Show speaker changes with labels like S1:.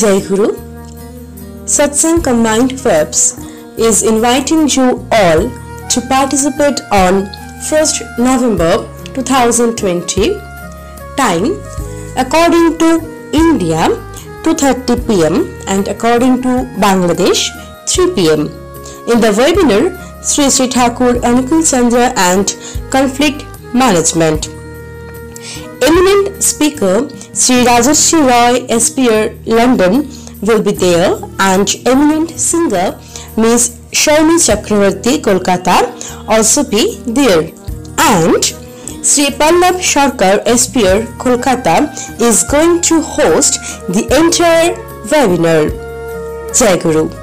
S1: Jai Guru. Satsang Combined Verbs is inviting you all to participate on 1st November 2020. Time according to India 2:30 pm and according to Bangladesh 3 pm. In the webinar Sri Sri Thakur Anukul Chandra and Conflict Management. Eminent speaker Sri Rajarshi Roy SPR London will be there and eminent singer Miss Sharmi Chakravarti Kolkata also be there and Sri Pallab Sharkar SPR Kolkata is going to host the entire webinar. Jai Guru.